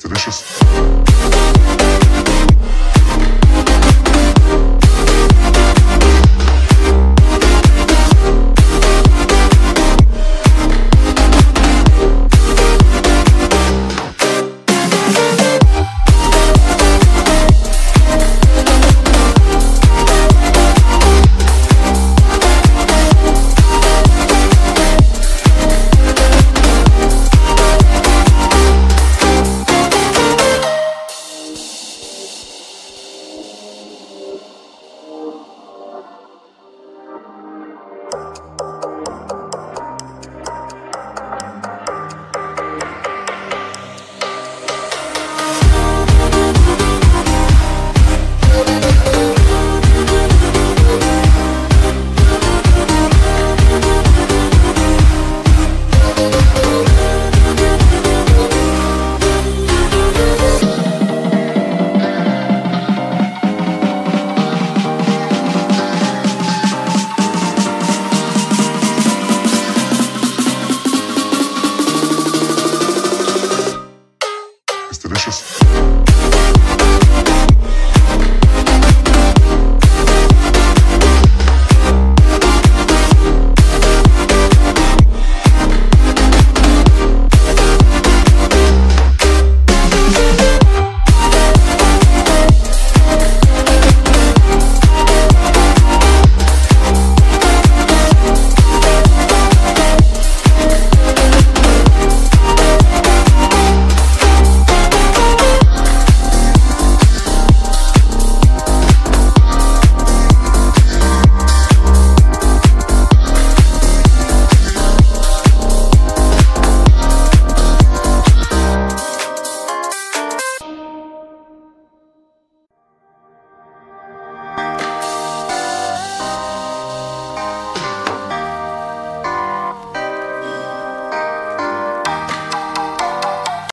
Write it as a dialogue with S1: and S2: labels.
S1: delicious.